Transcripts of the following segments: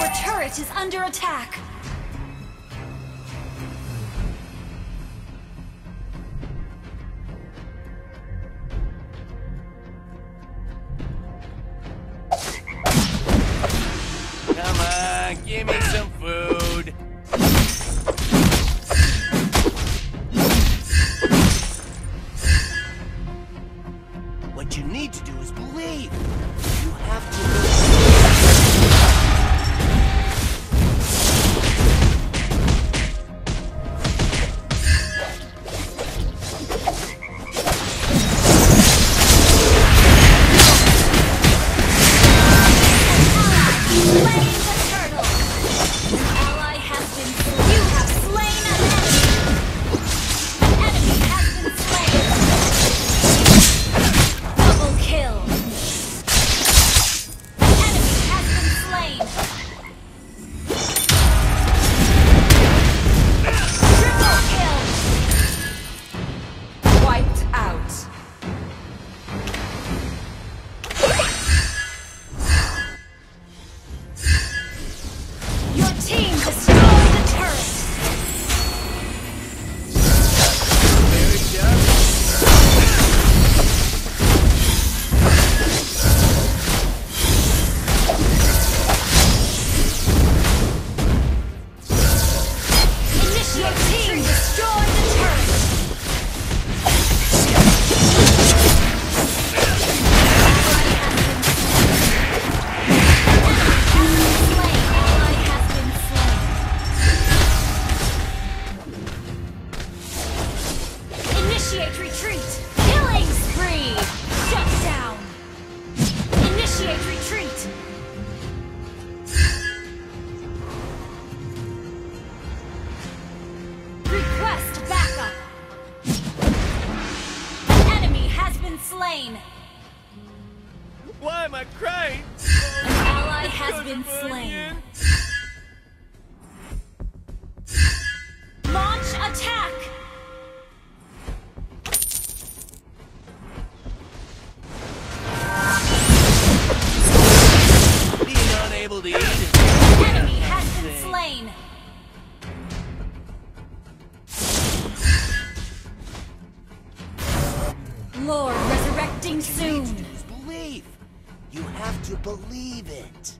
Our turret is under attack. Come on, give me some food. slain. Why am I crying? An ally has been slain. believe it.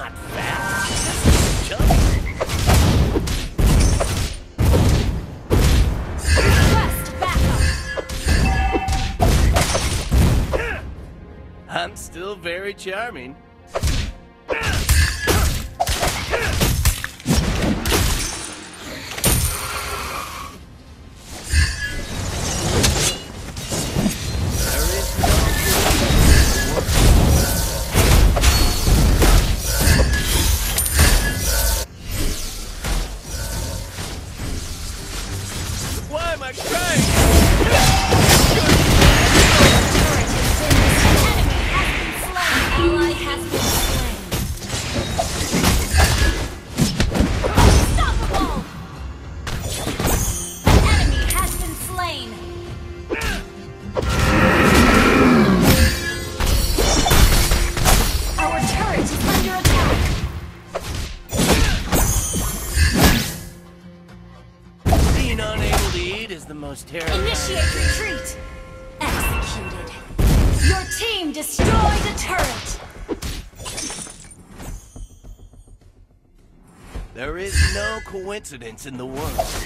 not backup. I'm still very charming. almost here. Initiate retreat! Executed. Your team destroyed the turret! There is no coincidence in the world.